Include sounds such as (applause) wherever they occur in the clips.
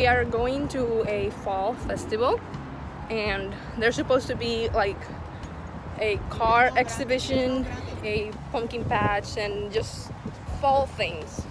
We are going to a fall festival and there's supposed to be like a car exhibition, a pumpkin patch, and just fall things.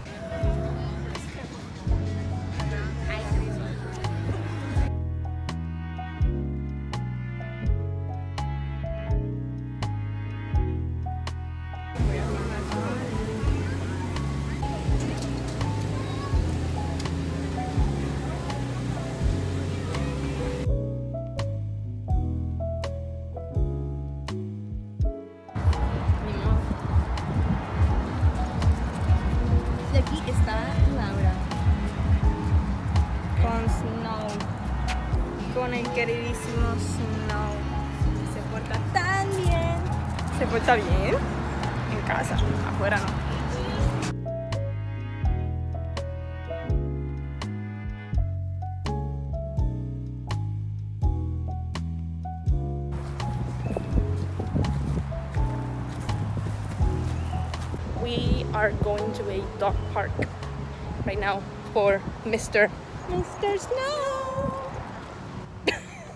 Con el queridísimo Snow. Se porta tan bien. ¿Se porta bien? En casa, afuera no. We are going to a dog park right now for Mr. Mr. Snow.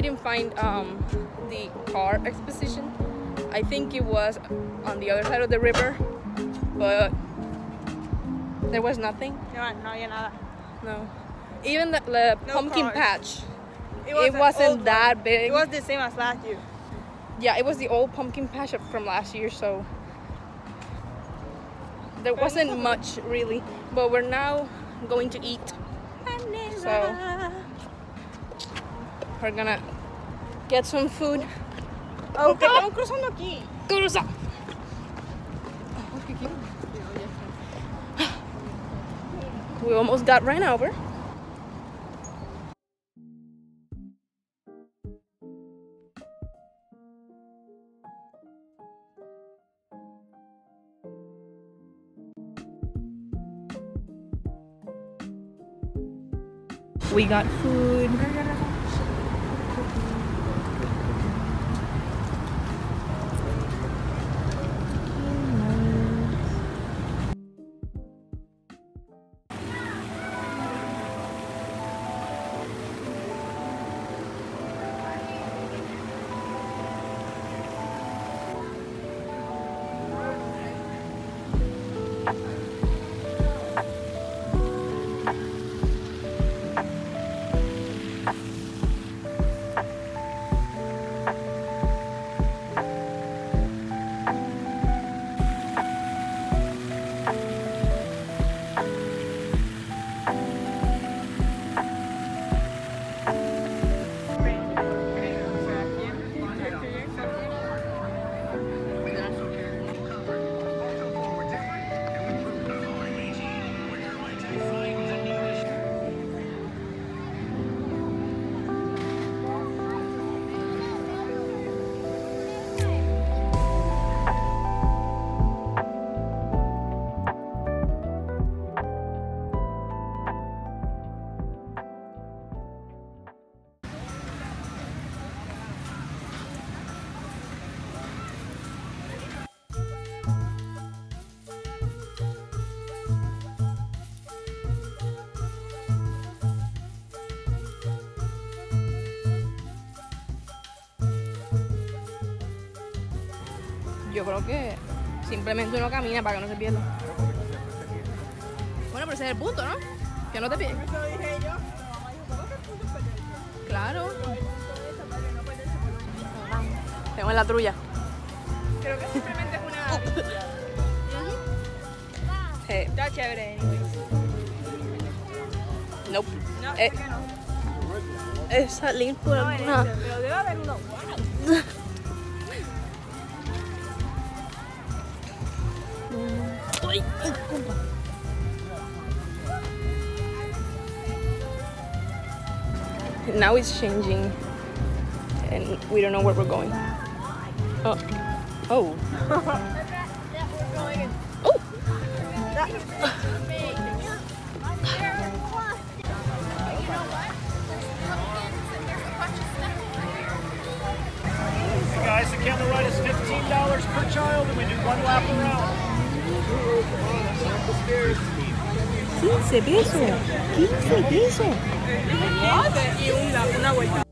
didn't find um, the car exposition. I think it was on the other side of the river, but there was nothing. No, no había nada. No. Even the, the No pumpkin cars. patch. It, It wasn't that one. big. It was the same as last year. Yeah, it was the old pumpkin patch from last year, so there wasn't much really. But we're now going to eat. So we're gonna get some food. Oh, que estamos cruzando aquí. Cruza. We almost got ran over. We got food. Yo creo que simplemente uno camina para que no se pierda. Bueno, pero ese es el punto, ¿no? Que no te pierdas. Eso dije yo. Mamá dijo, ¿cómo que el punto es perderse? Claro. El punto es esa, para que no perderse por lo Tengo en la trulla. Creo que simplemente es una... (laughs) Sí. Está chévere. Nope. No, Eh, que no. Es salir por No, pero debe haber uno. Wow. (laughs) Ay, disculpa. Oh, oh. Now it's changing and we don't know where we're going. Uh, oh. (laughs) Oh. Oh. Hey guys, the camera ride is $15 per child and we do one lap around. 15 pesos. 15 pesos. Y una, vuelta.